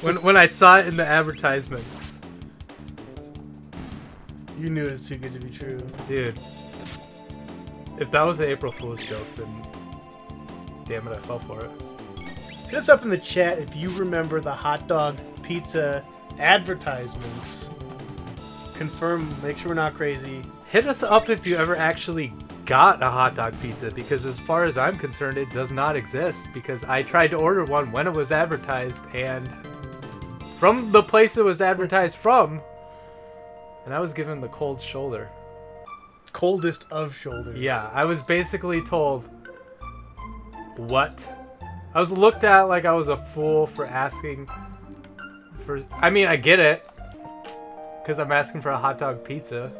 when when I saw it in the advertisements, You knew it was too good to be true. dude. If that was an April Fool's joke, then damn it, I fell for it. Hit us up in the chat if you remember the hot dog pizza advertisements. Confirm, make sure we're not crazy. Hit us up if you ever actually got a hot dog pizza, because as far as I'm concerned, it does not exist. Because I tried to order one when it was advertised, and from the place it was advertised from, and I was given the cold shoulder. Coldest of shoulders. Yeah, I was basically told, what? I was looked at like I was a fool for asking for. I mean, I get it. Because I'm asking for a hot dog pizza.